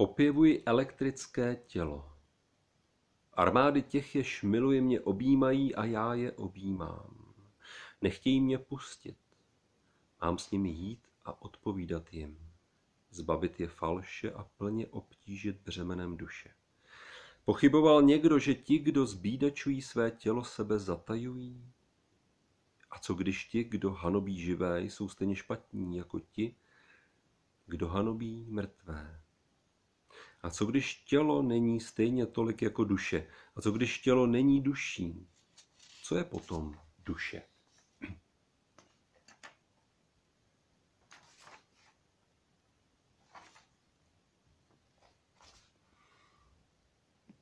Opěvuji elektrické tělo. Armády těch, jež miluji, mě objímají a já je objímám. Nechtějí mě pustit. Mám s nimi jít a odpovídat jim. Zbavit je falše a plně obtížit břemenem duše. Pochyboval někdo, že ti, kdo zbídačují své tělo, sebe zatajují? A co když ti, kdo hanobí živé, jsou stejně špatní jako ti, kdo hanobí mrtvé? A co když tělo není stejně tolik jako duše? A co když tělo není duší? Co je potom duše?